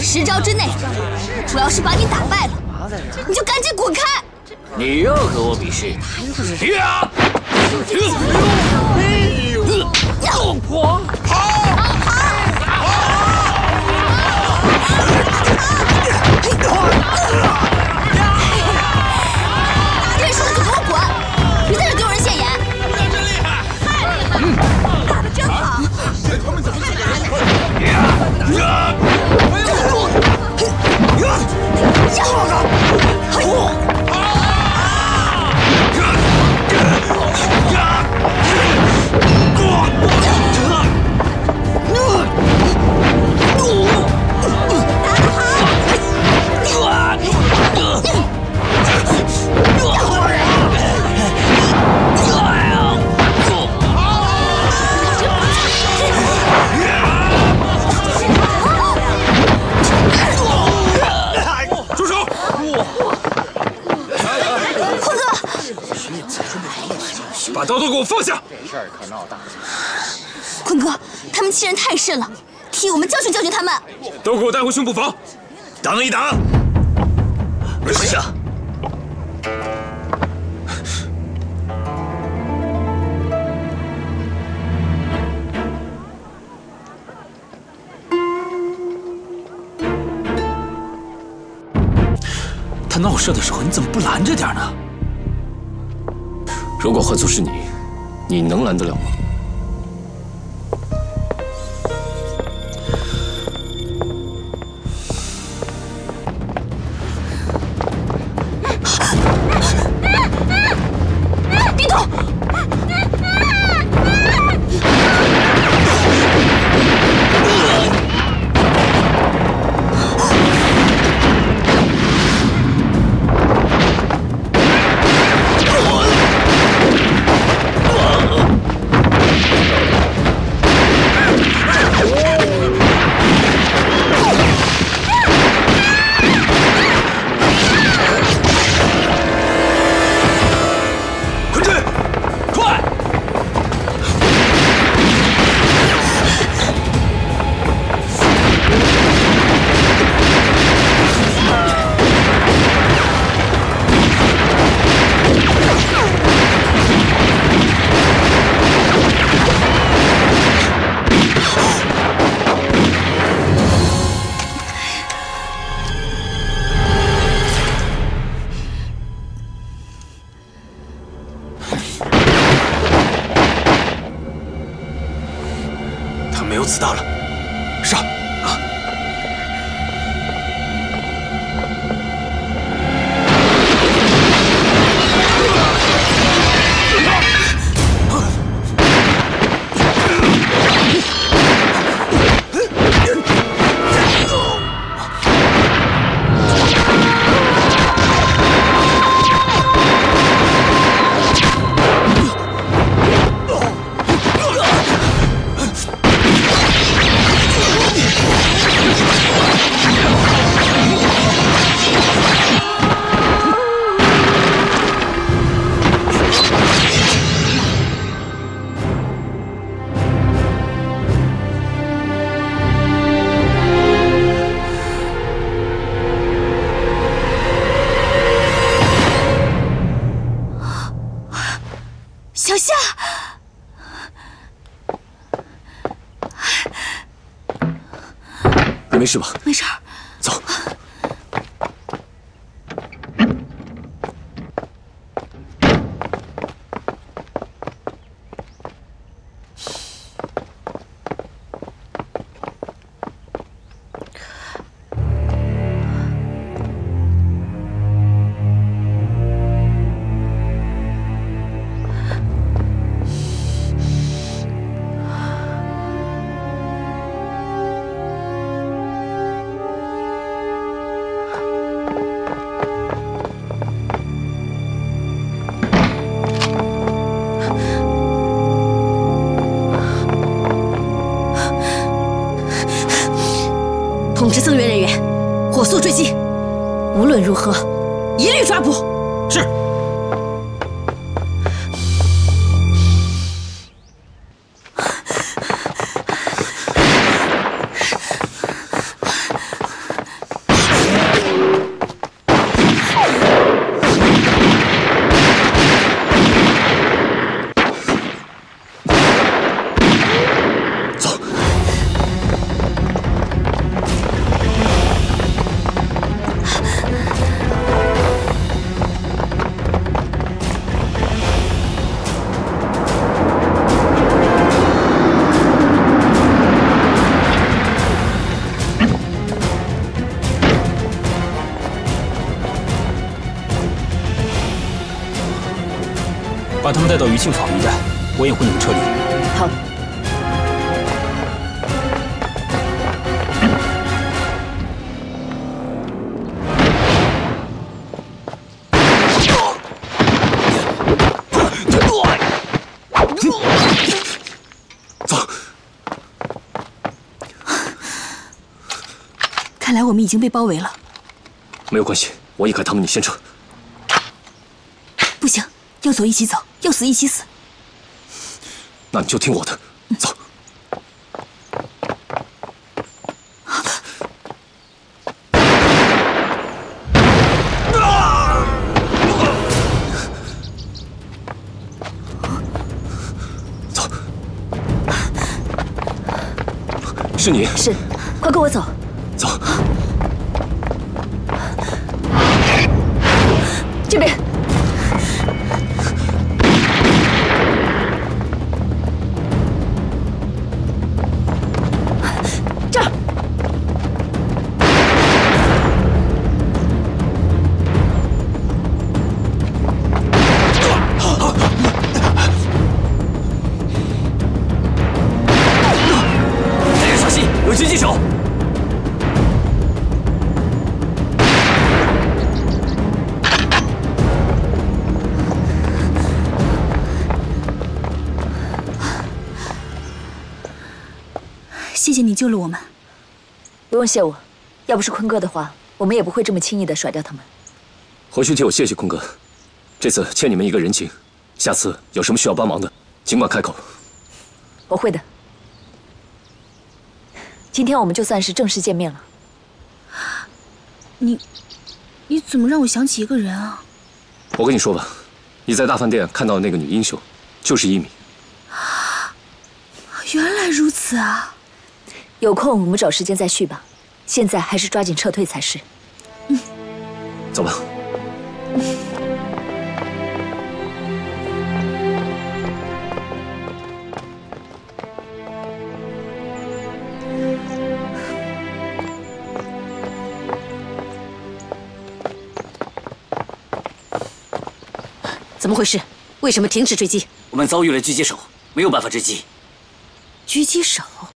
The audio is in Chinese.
十招之内，我要是把你打败了，你就赶紧滚开！你又和我比试？呀！认把刀都给我放下！这事儿可闹大了坤哥，他们欺人太甚了，替我们教训教训他们。都给我带回巡捕房，挡一挡。下。他闹事的时候，你怎么不拦着点呢？如果换做是你，你能拦得了吗？知道了。小夏，你没事吧？没事组织增援人员，火速追击，无论如何，一律抓捕。带到余庆坊一带，我掩护你们撤离。好。走。看来我们已经被包围了。没有关系，我一开他们，你先撤。不行，要走一起走，要死一起死。那你就听我的，走。走。是你？是，快跟我走。走。这边。狙击手！谢谢你救了我们。不用谢我，要不是坤哥的话，我们也不会这么轻易的甩掉他们。回去替我谢谢坤哥，这次欠你们一个人情，下次有什么需要帮忙的，尽管开口。我会的。今天我们就算是正式见面了。你，你怎么让我想起一个人啊？我跟你说吧，你在大饭店看到的那个女英雄，就是一米。原来如此啊！有空我们找时间再续吧，现在还是抓紧撤退才是。嗯，走吧。怎么回事？为什么停止追击？我们遭遇了狙击手，没有办法追击。狙击手？